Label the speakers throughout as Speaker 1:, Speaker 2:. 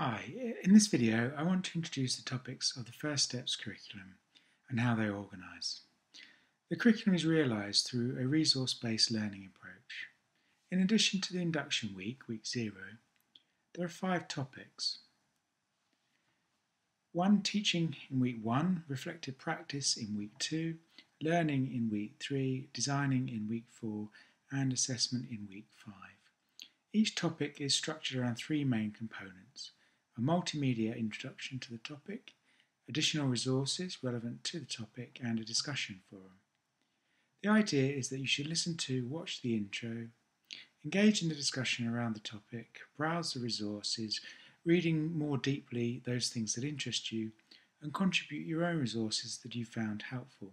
Speaker 1: Hi, in this video I want to introduce the topics of the First Steps curriculum and how they are organised. The curriculum is realised through a resource-based learning approach. In addition to the induction week, week zero, there are five topics. One, teaching in week one, reflective practice in week two, learning in week three, designing in week four, and assessment in week five. Each topic is structured around three main components a multimedia introduction to the topic, additional resources relevant to the topic, and a discussion forum. The idea is that you should listen to, watch the intro, engage in the discussion around the topic, browse the resources, reading more deeply those things that interest you, and contribute your own resources that you found helpful.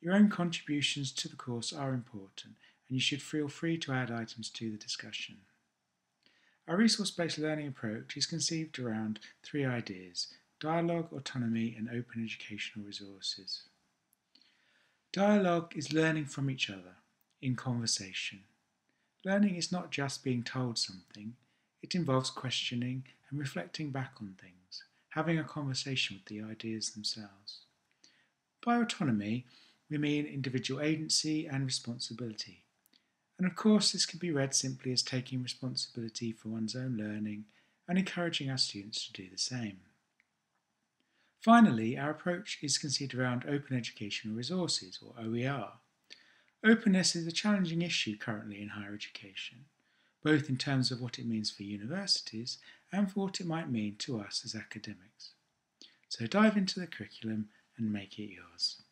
Speaker 1: Your own contributions to the course are important, and you should feel free to add items to the discussion. Our resource-based learning approach is conceived around three ideas, dialogue, autonomy and open educational resources. Dialogue is learning from each other, in conversation. Learning is not just being told something, it involves questioning and reflecting back on things, having a conversation with the ideas themselves. By autonomy, we mean individual agency and responsibility. And of course, this can be read simply as taking responsibility for one's own learning and encouraging our students to do the same. Finally, our approach is considered around open educational resources, or OER. Openness is a challenging issue currently in higher education, both in terms of what it means for universities and for what it might mean to us as academics. So dive into the curriculum and make it yours.